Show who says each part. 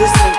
Speaker 1: Just